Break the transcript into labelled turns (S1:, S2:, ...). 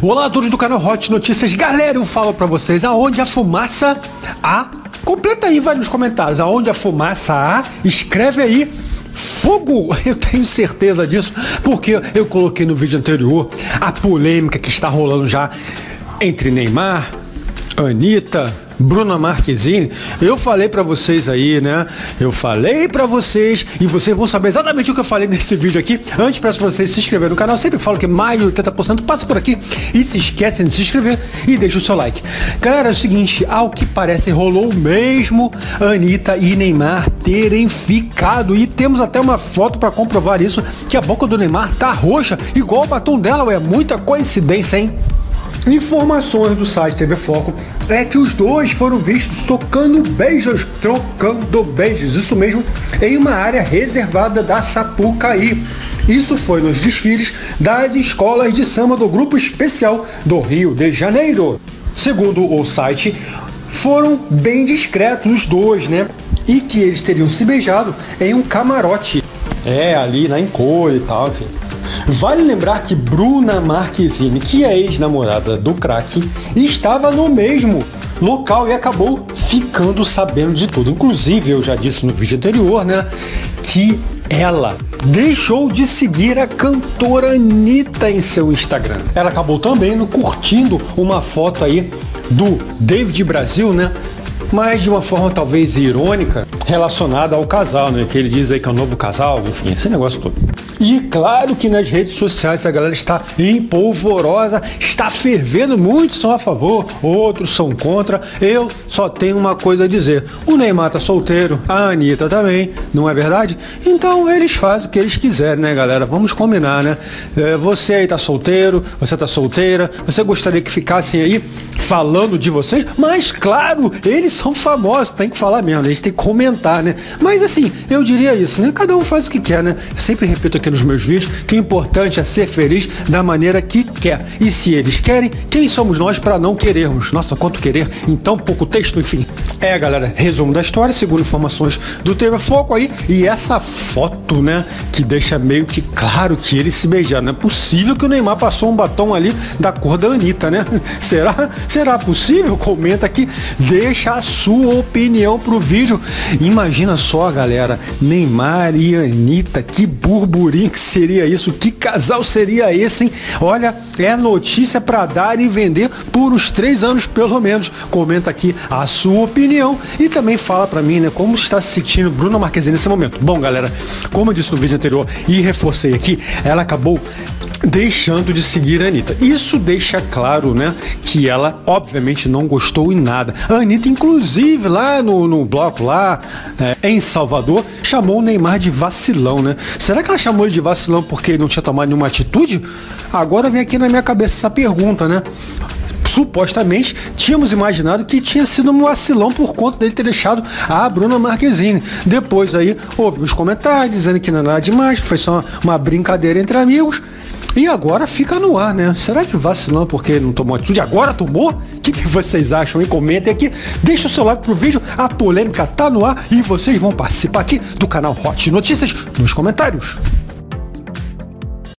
S1: Olá todos do canal Hot Notícias. Galera, eu falo pra vocês aonde a fumaça a completa aí, vai nos comentários. Aonde a fumaça a escreve aí fogo. Eu tenho certeza disso, porque eu coloquei no vídeo anterior a polêmica que está rolando já entre Neymar, Anitta, Bruna Marquezine, eu falei para vocês aí, né? Eu falei para vocês e vocês vão saber exatamente o que eu falei nesse vídeo aqui. Antes, peço pra vocês se inscreverem no canal. Eu sempre falo que mais de 80% passa por aqui e se esquecem de se inscrever e deixa o seu like. Galera, é o seguinte, ao que parece rolou mesmo Anitta e Neymar terem ficado e temos até uma foto para comprovar isso, que a boca do Neymar tá roxa, igual o batom dela, é muita coincidência, hein? Informações do site TV Foco é que os dois foram vistos trocando beijos, trocando beijos, isso mesmo, em uma área reservada da Sapucaí. Isso foi nos desfiles das escolas de samba do Grupo Especial do Rio de Janeiro. Segundo o site, foram bem discretos os dois, né? E que eles teriam se beijado em um camarote. É, ali na encolha e tal, enfim. Vale lembrar que Bruna Marquezine, que é ex-namorada do craque, estava no mesmo local e acabou ficando sabendo de tudo. Inclusive, eu já disse no vídeo anterior, né, que ela deixou de seguir a cantora Anitta em seu Instagram. Ela acabou também curtindo uma foto aí do David Brasil, né? Mas de uma forma talvez irônica, relacionada ao casal, né? Que ele diz aí que é um novo casal, enfim, esse negócio todo. E claro que nas redes sociais a galera está empolvorosa, está fervendo, muitos são a favor, outros são contra. Eu só tenho uma coisa a dizer: o Neymar tá solteiro, a Anitta também, não é verdade? Então eles fazem o que eles quiserem, né, galera? Vamos combinar, né? É, você aí tá solteiro, você tá solteira, você gostaria que ficassem aí falando de vocês, mas claro, eles são famosos, tem que falar mesmo, eles têm que comentar, né? Mas assim, eu diria isso, né? Cada um faz o que quer, né? Eu sempre repito aqui nos meus vídeos que o importante é ser feliz da maneira que quer. E se eles querem, quem somos nós para não querermos? Nossa, quanto querer em tão pouco texto, enfim. É, galera, resumo da história, segundo informações do TV Foco aí, e essa foto, né, que deixa meio que claro que eles se beijaram. Não é possível que o Neymar passou um batom ali da cor da Anitta, né? Será? Será? Possível? Comenta aqui, deixa a sua opinião pro vídeo. Imagina só, galera, Neymar e Anitta, que burburinho que seria isso? Que casal seria esse, hein? Olha, é notícia para dar e vender por uns três anos pelo menos. Comenta aqui a sua opinião e também fala para mim, né, como está se sentindo Bruna Marquezine nesse momento. Bom, galera, como eu disse no vídeo anterior e reforcei aqui, ela acabou deixando de seguir a Anitta. Isso deixa claro, né, que ela obviamente não gostou em nada. A Anitta, inclusive, lá no, no bloco lá é, em Salvador, chamou o Neymar de vacilão, né? Será que ela chamou ele de vacilão porque ele não tinha tomado nenhuma atitude? Agora vem aqui na minha cabeça essa pergunta, né? Supostamente tínhamos imaginado que tinha sido um vacilão por conta dele ter deixado a Bruna Marquezine. Depois aí houve uns comentários dizendo que não é nada demais, que foi só uma, brincadeira entre amigos. E agora fica no ar, né? Será que vacilão porque não tomou atitude? Agora tomou? O que, que vocês acham? E comentem aqui. Deixa o seu like pro vídeo. A polêmica tá no ar e vocês vão participar aqui do canal Hot Notícias nos comentários.